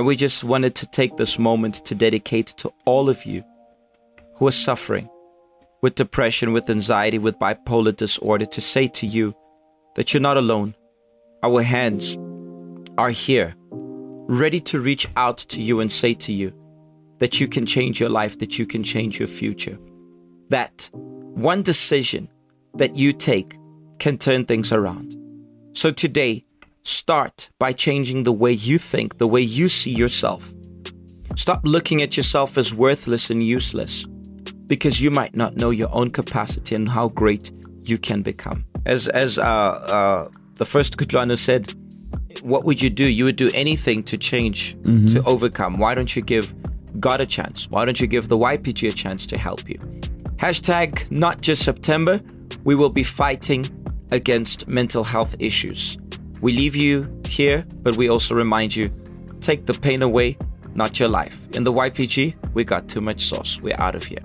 And we just wanted to take this moment to dedicate to all of you who are suffering with depression, with anxiety, with bipolar disorder, to say to you that you're not alone. Our hands are here, ready to reach out to you and say to you that you can change your life, that you can change your future. That one decision that you take can turn things around. So today, start by changing the way you think, the way you see yourself. Stop looking at yourself as worthless and useless because you might not know your own capacity and how great you can become. As as uh, uh, the first Kutlana said, what would you do? You would do anything to change, to overcome. Why don't you give God a chance? Why don't you give the YPG a chance to help you? Hashtag not just September. We will be fighting against mental health issues. We leave you here, but we also remind you take the pain away, not your life. In the YPG, we got too much sauce. We're out of here.